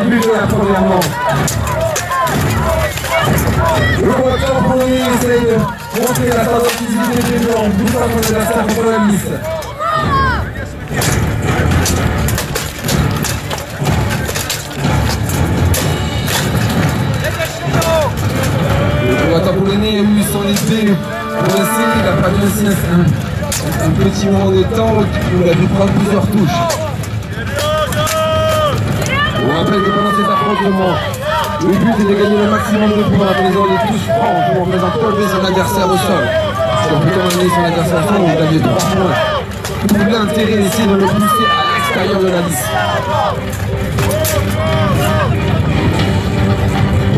début de la première. Le essaye de montrer la physique des son adversaire contre la liste. Le a eu son épée coincée, il n'a pas un, un, petit moment de temps où il a dû prendre plusieurs touches. Affrontement, le but est de gagner le maximum de points en faisant des touches francs pour en faisant tomber son adversaire au sol. Si on peut amener son adversaire au sol, on gagne 3 points. Tout l'intérêt d'essayer de le pousser à l'extérieur de la liste.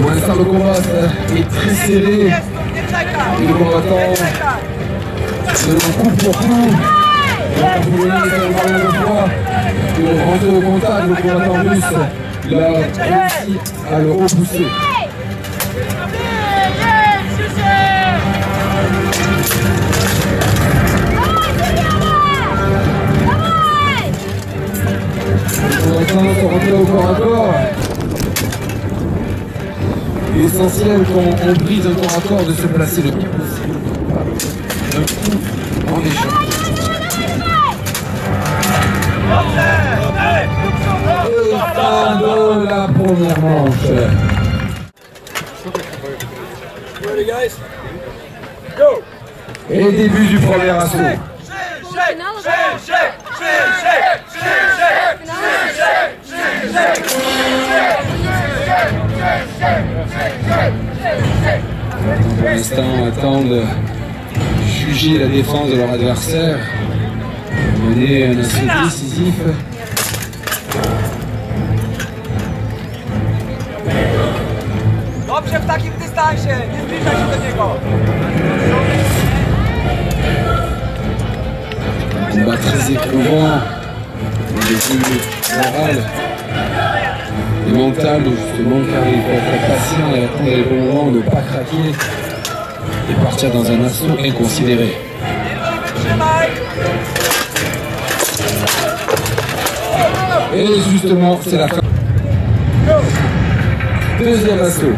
Pour l'instant, le combat est très serré. Et le combattant se coupe pour coup. De de. De le combattant russe, il a réussi à le repousser. Rentrer au corps à corps. Il est essentiel quand on brise un corps à corps de se placer le plus possible. Coup en échec. Et début du premier assaut. Pour l'instant, attendent de juger la défense de leur adversaire, mener un assaut décisif. Dobrze w takim dystansie, nie. Combat très éprouvant, morales et mentales, justement, car il faut être patient et attendre les bons moments, ne pas craquer et partir dans un assaut inconsidéré. Et justement, c'est la fin. Deuxième assaut.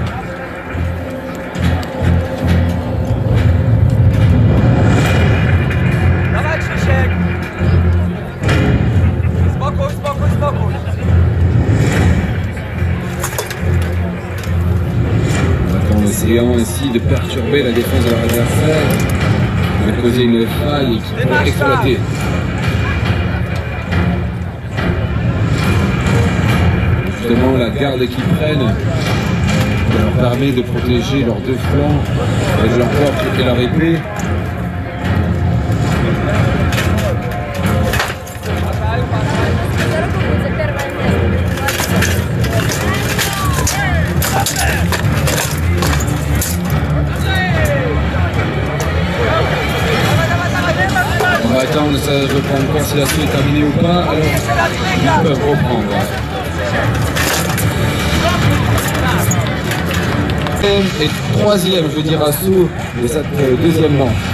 Essayant ainsi de perturber la défense de leur adversaire, de causer une faille qui exploiter. Justement, la garde qu'ils prennent leur permet de protéger leurs deux flancs avec leur propre et leur épée. Reprend encore si l'assaut est terminé ou pas. Alors, ils peuvent reprendre. Et troisième, je veux dire, assaut de euh, deuxième manche.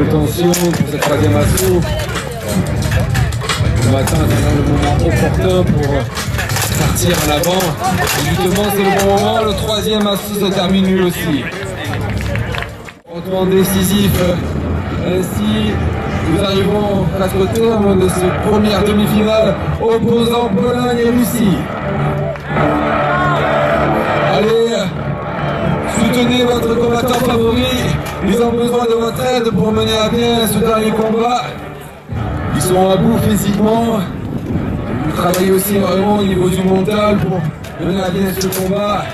De tension pour cette troisième assaut. On va attendre le moment opportun pour partir en avant. Et justement, c'est le bon moment. Le troisième assaut se termine lui aussi. Retour décisif. Ainsi, nous arrivons presque au terme de cette première demi-finale opposant Pologne et Russie. Allez, Soutenez votre combattant favori. Ils ont besoin de votre aide pour mener à bien ce dernier combat. Ils sont à bout physiquement. Vous travaillez aussi vraiment au niveau du mental pour mener à bien ce combat.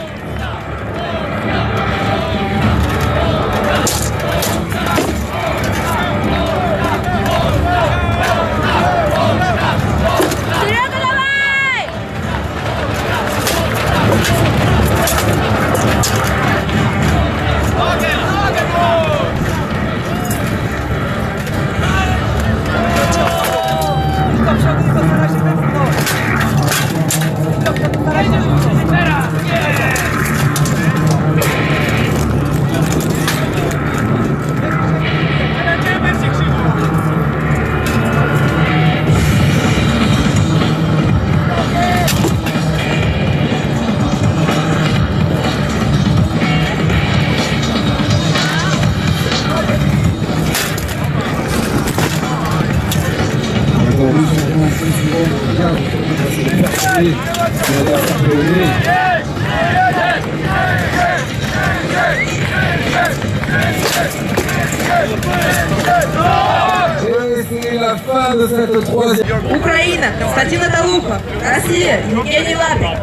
Украина, Константин Аталуха, Россия, Евгений Лапин.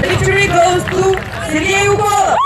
The victory goes to Сергей Уголов.